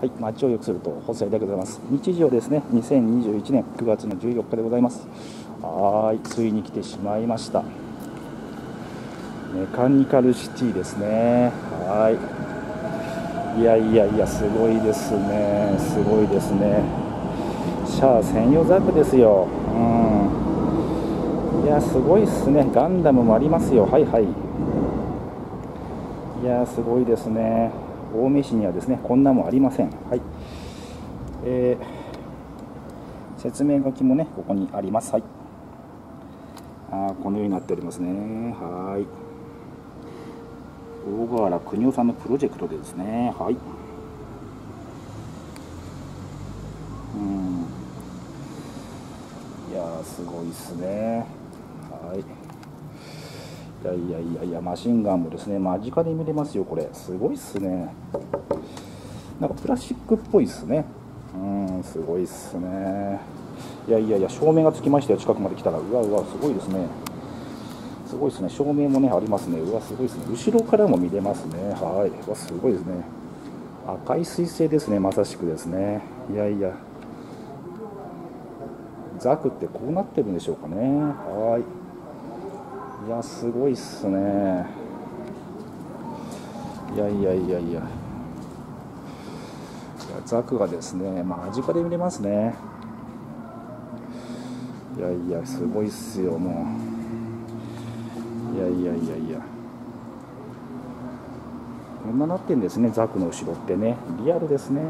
はい、街を良くすると細谷でございます。日時はですね、2021年9月の14日でございます。はい、ついに来てしまいました。メカニカルシティですね。はい。いやいやいや、すごいですね。すごいですね。シャア専用ザックですよ。うん。いや、すごいっすね。ガンダムもありますよ。はいはい。いや、すごいですね。青梅市にはですねこんなもありません、はい。えー、説明書きもねここにあります、はい、あこのようになっておりますね。はい。大河原邦夫さんのプロジェクトでですね。はい。うん。いやすごいっすね。はい。いやいやいやいや、マシンガンもですね、間近で見れますよ、これ。すごいっすね。なんかプラスチックっぽいっすね。うん、すごいっすね。いやいやいや、照明がつきましたよ、近くまで来たら。うわうわ、すごいですね。すごいですね。照明もね、ありますね。うわ、すごいですね。後ろからも見れますね。はい。うわ、すごいですね。赤い彗星ですね、まさしくですね。いやいや。ザクってこうなってるんでしょうかね。はい。いやすごいっすね。いやいやいやいや。ザクがですね間近で見れますね。いやいやすごいっすよもう。いやいやいやいや。こんななってんですねザクの後ろってね。リアルですね。